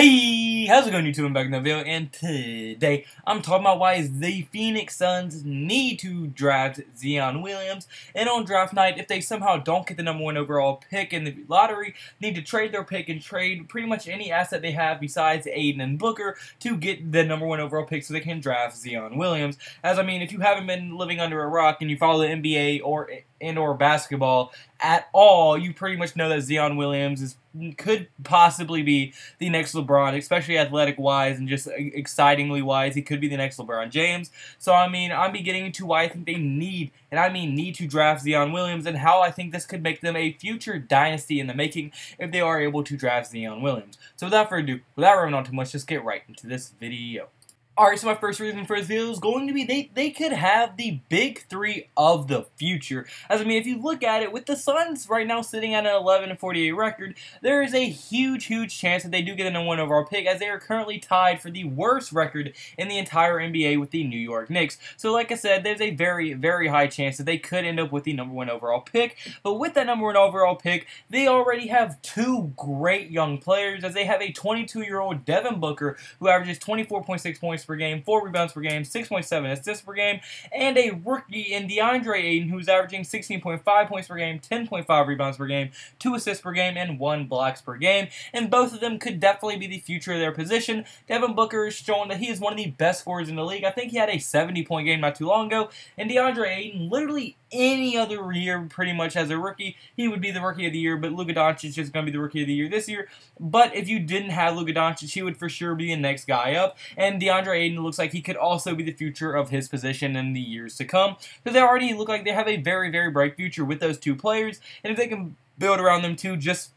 Hey, how's it going YouTube? I'm back in the video, and today I'm talking about why the Phoenix Suns need to draft Zion Williams, and on draft night, if they somehow don't get the number one overall pick in the lottery, need to trade their pick and trade pretty much any asset they have besides Ayton and Booker to get the number one overall pick so they can draft Zion Williams. As I mean, if you haven't been living under a rock and you follow the NBA or and or basketball at all, you pretty much know that Zion Williams is could possibly be the next LeBron, especially athletic wise and just excitingly wise. He could be the next LeBron James. So I mean, I'm be getting into why I think they need, and I mean need to draft Zion Williams, and how I think this could make them a future dynasty in the making if they are able to draft Zion Williams. So without further ado, without running on too much, just get right into this video. Alright, so my first reason for this video is going to be they, they could have the big three of the future. As I mean, if you look at it, with the Suns right now sitting at an 11 and 48 record, there is a huge, huge chance that they do get a number one overall pick, as they are currently tied for the worst record in the entire NBA with the New York Knicks. So, like I said, there's a very, very high chance that they could end up with the number one overall pick. But with that number one overall pick, they already have two great young players, as they have a 22 year old Devin Booker who averages 24.6 points per game, 4 rebounds per game, 6.7 assists per game, and a rookie in DeAndre Ayton who's averaging 16.5 points per game, 10.5 rebounds per game, 2 assists per game, and 1 blocks per game. And both of them could definitely be the future of their position. Devin Booker is showing that he is one of the best scorers in the league. I think he had a 70 point game not too long ago. And DeAndre Ayton literally any other year, pretty much as a rookie, he would be the rookie of the year. But Luka Doncic is going to be the rookie of the year this year. But if you didn't have Luka Doncic, he would for sure be the next guy up. And DeAndre Ayton looks like he could also be the future of his position in the years to come. Because they already look like they have a very, very bright future with those two players. And if they can build around them too, just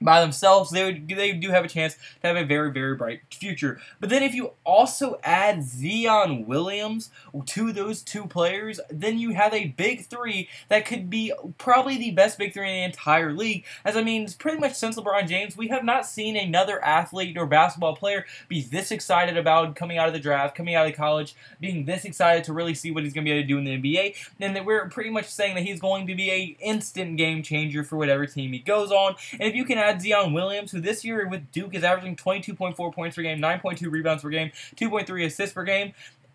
by themselves, they would, they do have a chance to have a very, very bright future. But then if you also add Zion Williams to those two players, then you have a big three that could be probably the best big three in the entire league. As I mean, it's pretty much since LeBron James, we have not seen another athlete or basketball player be this excited about coming out of the draft, coming out of college, being this excited to really see what he's going to be able to do in the NBA. And that we're pretty much saying that he's going to be a instant game changer for whatever team he goes on. And if you can add Zion Williams, who this year with Duke is averaging 22.4 points per game, 9.2 rebounds per game, 2.3 assists per game,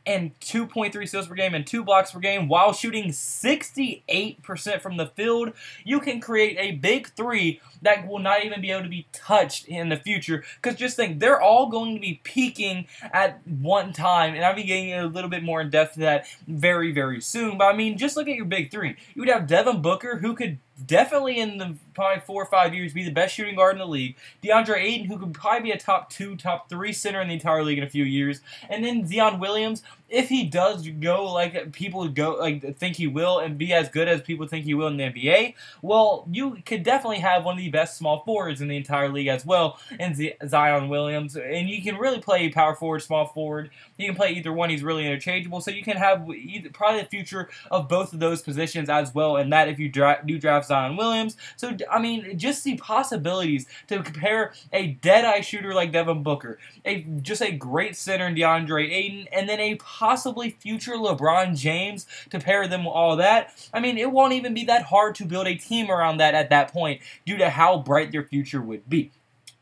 and 2.3 steals per game and 2 blocks per game while shooting 68% from the field, you can create a big three that will not even be able to be touched in the future. Because just think, they're all going to be peaking at one time, and I'll be getting a little bit more in depth to that very, very soon. But I mean, just look at your big three. You would have Devin Booker, who could definitely in the probably four or five years be the best shooting guard in the league. DeAndre Ayton, who could probably be a top two, top three center in the entire league in a few years, and then Zion Williams, if he does go like people go like think he will and be as good as people think he will in the NBA, well, you could definitely have one of the best small forwards in the entire league as well, and Zion Williams, and you can really play power forward, small forward. You can play either one. He's really interchangeable, so you can have either, probably the future of both of those positions as well. And that if you dra- do draft Zion Williams, so I mean, just the possibilities to compare a dead eye shooter like Devin Booker, a just a great center in DeAndre Ayton, and then a possibly future LeBron James to pair them all that. I mean, it won't even be that hard to build a team around that at that point due to how bright their future would be.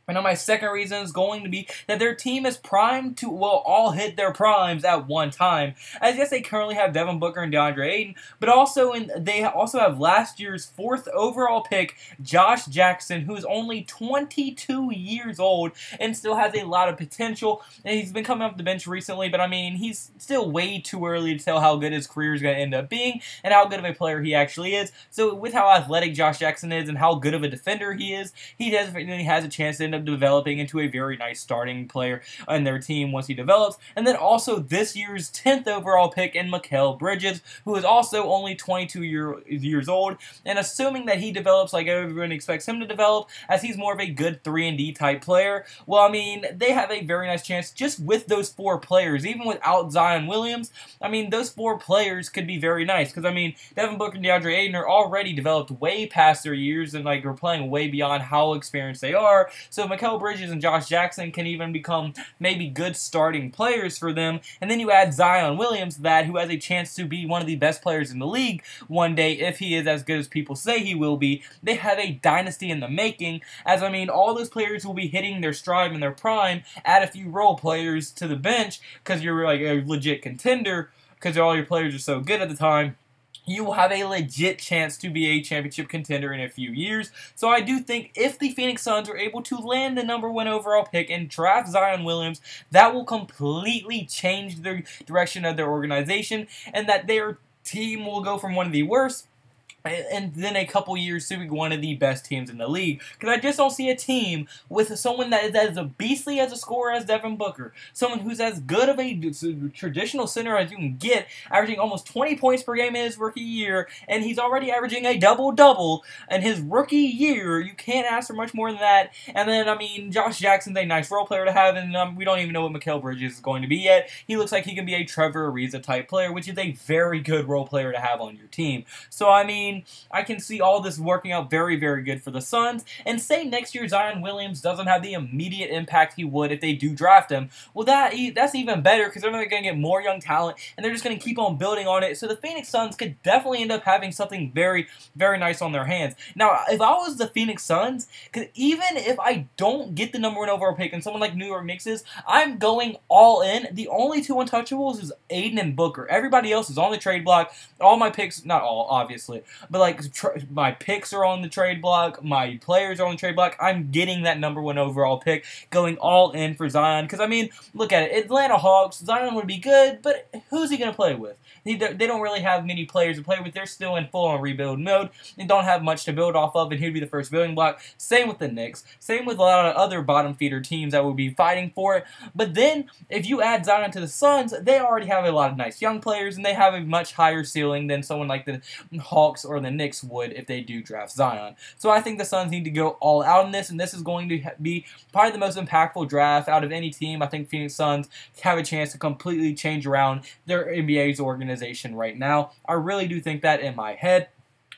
And now my second reason is going to be that their team is primed to, well, all hit their primes at one time. As yes, they currently have Devin Booker and DeAndre Ayton, but also in, they also have last year's fourth overall pick, Josh Jackson, who is only 22 years old and still has a lot of potential. And he's been coming off the bench recently, but I mean, he's still way too early to tell how good his career is going to end up being and how good of a player he actually is. So with how athletic Josh Jackson is and how good of a defender he is, he definitely has a chance to up developing into a very nice starting player in their team once he develops. And then also this year's 10th overall pick in Mikal Bridges, who is also only 22 year, years old. And assuming that he develops like everyone expects him to develop, as he's more of a good 3 and D type player, well, I mean, they have a very nice chance just with those four players, even without Zion Williams. I mean, those four players could be very nice because I mean, Devin Booker and DeAndre Ayton are already developed way past their years and like are playing way beyond how experienced they are. So So Mikal Bridges and Josh Jackson can even become maybe good starting players for them. And then you add Zion Williams, that who has a chance to be one of the best players in the league one day if he is as good as people say he will be. They have a dynasty in the making. As I mean, all those players will be hitting their stride in their prime. Add a few role players to the bench because you're like a legit contender because all your players are so good at the time you will have a legit chance to be a championship contender in a few years. So I do think if the Phoenix Suns are able to land the number one overall pick and draft Zion Williams, that will completely change the direction of their organization and that their team will go from one of the worst and then a couple years to be one of the best teams in the league. Because I just don't see a team with someone that is as beastly as a scorer as Devin Booker, someone who's as good of a traditional center as you can get, averaging almost 20 points per game in his rookie year, and he's already averaging a double-double in his rookie year. You can't ask for much more than that. And then, I mean, Josh Jackson's a nice role player to have, and um, we don't even know what Mikal Bridges is going to be yet. He looks like he can be a Trevor Ariza type player, which is a very good role player to have on your team. So, I mean, I can see all this working out very, very good for the Suns. And say next year Zion Williams doesn't have the immediate impact he would if they do draft him, well, that that's even better because they're going to get more young talent and they're just going to keep on building on it. So the Phoenix Suns could definitely end up having something very, very nice on their hands. Now, if I was the Phoenix Suns, because even if I don't get the number one overall pick and someone like New York Knicks is, I'm going all in. The only two untouchables is Ayton and Booker. Everybody else is on the trade block. All my picks, not all, obviously, but like my picks are on the trade block, my players are on the trade block. I'm getting that number one overall pick, going all in for Zion. Because I mean, look at it, Atlanta Hawks. Zion would be good, but who's he to play with? They, they don't really have many players to play with. They're still in full on rebuild mode and don't have much to build off of, and he'd be the first building block. Same with the Knicks. Same with a lot of other bottom feeder teams that would be fighting for it. But then, if you add Zion to the Suns, they already have a lot of nice young players, and they have a much higher ceiling than someone like the Hawks or the Knicks would if they do draft Zion. So I think the Suns need to go all out in this, and this is going to be probably the most impactful draft out of any team. I think Phoenix Suns have a chance to completely change around their NBA's organization right now. I really do think that in my head.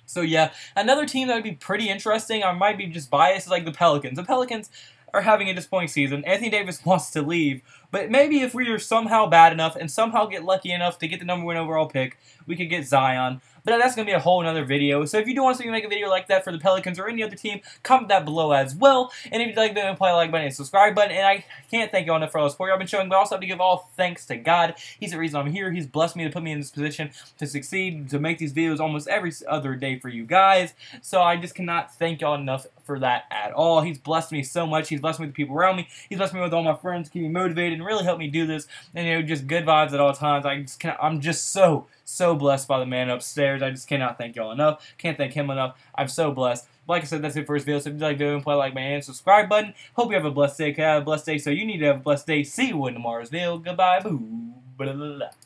So yeah, another team that would be pretty interesting, I might be just biased, is like the Pelicans. The Pelicans are having a disappointing season. Anthony Davis wants to leave, but maybe if we are somehow bad enough and somehow get lucky enough to get the number one overall pick, we could get Zion. But that's going to be a whole other video. So if you do want to see me make a video like that for the Pelicans or any other team, comment that below as well. And if you'd like to play the like button and subscribe button. And I can't thank you all enough for all the support I've been showing, but I also have to give all thanks to God. He's the reason I'm here. He's blessed me to put me in this position to succeed, to make these videos almost every other day for you guys. So I just cannot thank y'all enough for that at all. He's blessed me so much. He's blessed me with the people around me. He's blessed me with all my friends, keep me motivated, and really helped me do this. And you know, just good vibes at all times. I just can I'm just so so blessed by the man upstairs. I just cannot thank y'all enough. Can't thank him enough. I'm so blessed. Like I said, that's it for this video. So if you like the video, play like, man, and subscribe button. Hope you have a blessed day. Can have a blessed day? So you need to have a blessed day. See you in tomorrow's video. Goodbye. Boo. Blah, blah, blah.